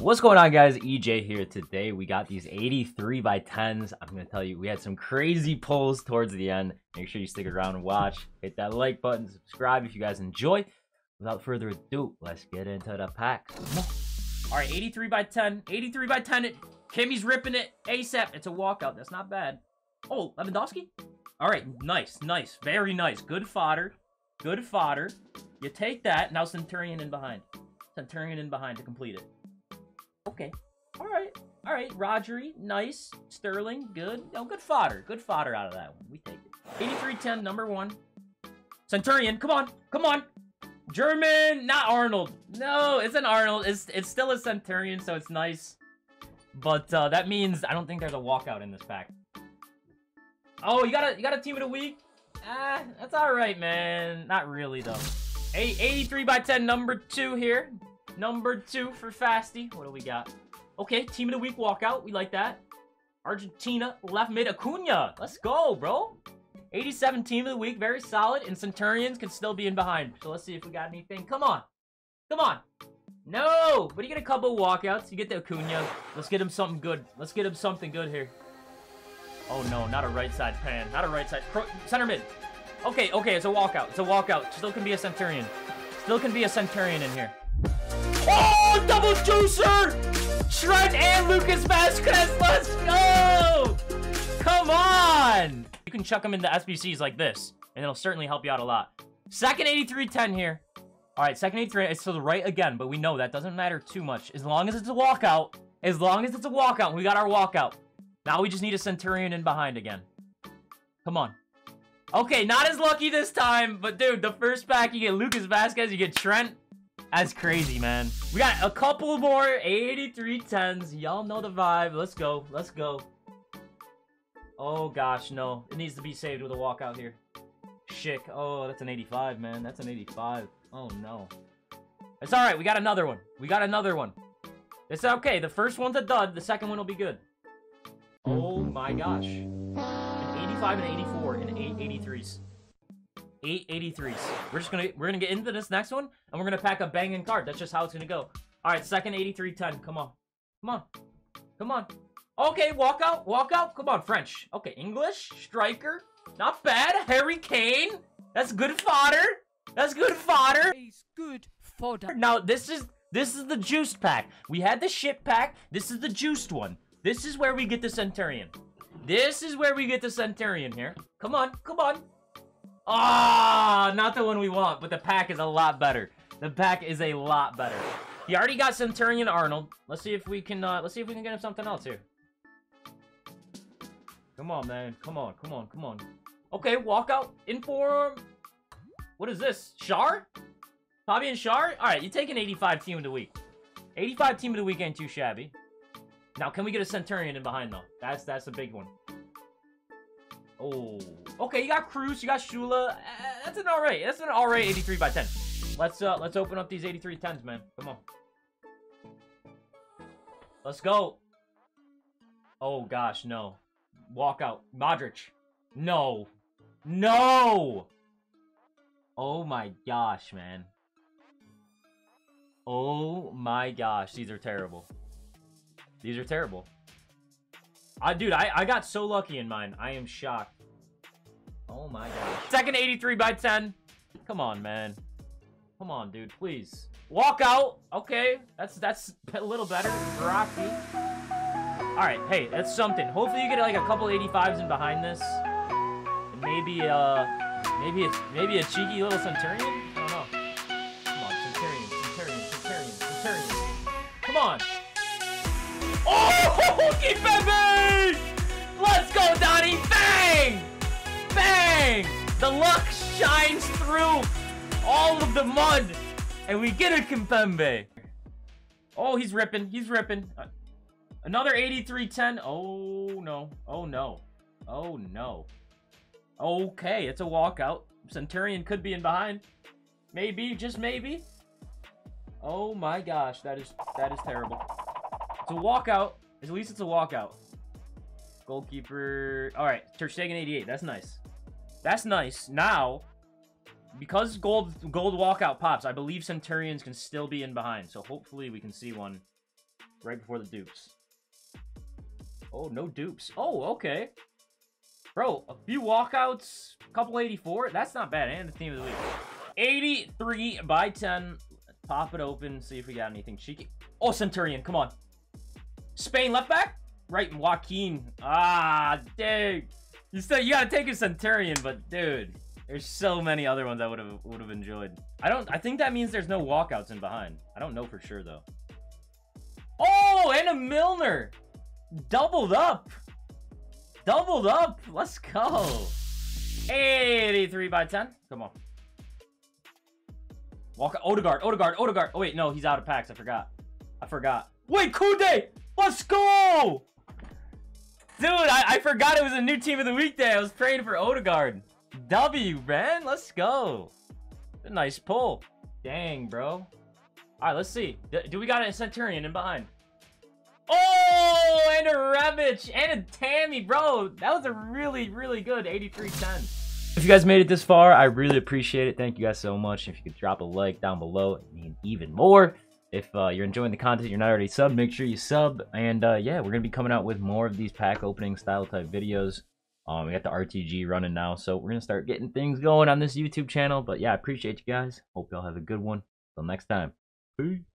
What's going on guys? EJ here. Today we got these 83 by 10s. I'm going to tell you, we had some crazy pulls towards the end. Make sure you stick around and watch. Hit that like button, subscribe if you guys enjoy. Without further ado, let's get into the pack. Alright, 83 by 10. 83 by 10. It, Kimmy's ripping it ASAP. It's a walkout. That's not bad. Oh, Lewandowski? Alright, nice, nice. Very nice. Good fodder. Good fodder. You take that. Now Centurion in behind. Centurion in behind to complete it. Okay. All right. All right. Rodri, nice. Sterling, good. Oh, good fodder. Good fodder out of that one. We take it. 83-10, number one. Centurion, come on. Come on. German, not Arnold. No, it's an Arnold. It's, it's still a Centurion, so it's nice. But uh, that means I don't think there's a walkout in this pack. Oh, you got a you got a team of the week? Ah, that's all right, man. Not really though. 83 by 10, number two here. Number two for Fasty. What do we got? Okay, team of the week walkout. We like that. Argentina, left mid, Acuna. Let's go, bro. 87 team of the week, very solid. And Centurions can still be in behind. So let's see if we got anything. Come on. Come on. No! But you get a couple walkouts. You get the Acuna. Let's get him something good. Let's get him something good here. Oh, no. Not a right side pan. Not a right side. Pro center mid. Okay, okay. It's a walkout. It's a walkout. Still can be a Centurion. Still can be a Centurion in here. Oh, double juicer! Trent and Lucas Vázquez, let's go! Come on! You can chuck them into SBCs like this, and it'll certainly help you out a lot. Second 83-10 here. All right, second 83, it's to the right again, but we know that doesn't matter too much. As long as it's a walkout, as long as it's a walkout, we got our walkout. Now we just need a Centurion in behind again. Come on. Okay, not as lucky this time, but dude, the first pack, you get Lucas Vázquez, you get Trent, that's crazy, man. We got a couple more 83 10s. Y'all know the vibe. Let's go. Let's go. Oh, gosh, no. It needs to be saved with a walkout here. Schick. Oh, that's an 85, man. That's an 85. Oh, no. It's all right. We got another one. We got another one. It's okay. The first one's a dud. The second one will be good. Oh, my gosh. An 85 and 84 and 8 83s. 883s. We're just gonna we're gonna get into this next one, and we're gonna pack a banging card. That's just how it's gonna go. All right, second 8310. Come on, come on, come on. Okay, walk out, walk out. Come on, French. Okay, English striker. Not bad. Harry Kane. That's good fodder. That's good fodder. He's good fodder. Now this is this is the juiced pack. We had the ship pack. This is the juiced one. This is where we get the Centurion. This is where we get the Centurion here. Come on, come on. Ah, oh, not the one we want, but the pack is a lot better. The pack is a lot better. He already got Centurion Arnold. Let's see if we can, uh, let's see if we can get him something else here. Come on, man. Come on, come on, come on. Okay, walk out. Inform. What is this? Char? and Shar? Alright, you take an 85 team of the week. 85 team of the week ain't too shabby. Now, can we get a Centurion in behind, though? That's that's a big one. Oh. Okay, you got Cruz, you got Shula. Uh, that's an alright. That's an alright 83 by 10. Let's uh let's open up these 83 10s, man. Come on. Let's go. Oh gosh, no. Walk out. Modric. No. No! Oh my gosh, man. Oh my gosh, these are terrible. These are terrible. I, dude, I, I got so lucky in mine. I am shocked. Oh my god. Second 83 by 10. Come on, man. Come on, dude, please. Walk out. Okay, that's that's a little better. Rocky. All right, hey, that's something. Hopefully you get like a couple 85s in behind this. And maybe, uh, maybe it's maybe a cheeky little Centurion? The luck shines through all of the mud, and we get a Kimpembe. Oh, he's ripping. He's ripping. Uh, another 83-10. Oh, no. Oh, no. Oh, no. Okay, it's a walkout. Centurion could be in behind. Maybe, just maybe. Oh my gosh, that is that is terrible. It's a walkout. At least it's a walkout. Goalkeeper. All right, Ter Stegen 88. That's nice. That's nice. Now, because gold gold walkout pops, I believe Centurions can still be in behind. So hopefully we can see one right before the dupes. Oh, no dupes. Oh, okay. Bro, a few walkouts, couple 84. That's not bad. And the team of the week. 83 by 10. Pop it open, see if we got anything cheeky. Oh, Centurion, come on. Spain left back? Right, Joaquin. Ah, dude. You still you gotta take a Centurion, but dude, there's so many other ones I would have would have enjoyed. I don't I think that means there's no walkouts in behind. I don't know for sure though. Oh, and a Milner. Doubled up. Doubled up. Let's go. 83 by 10. Come on. Walk Odegaard, Odegaard, Odegaard. Oh wait, no, he's out of packs. I forgot. I forgot. Wait, Koundé! Let's go! Dude, I, I forgot it was a new team of the week day. I was praying for Odegaard. W, man. Let's go. A nice pull. Dang, bro. All right, let's see. Do, do we got a Centurion in behind? Oh, and a Rebic and a Tammy, bro. That was a really, really good 83-10. If you guys made it this far, I really appreciate it. Thank you guys so much. If you could drop a like down below, it mean even more. If uh, you're enjoying the content, you're not already subbed, make sure you sub. And uh, yeah, we're to be coming out with more of these pack opening style type videos. Um, we got the RTG running now, so we're to start getting things going on this YouTube channel. But yeah, I appreciate you guys. Hope y'all have a good one. Till next time. Peace.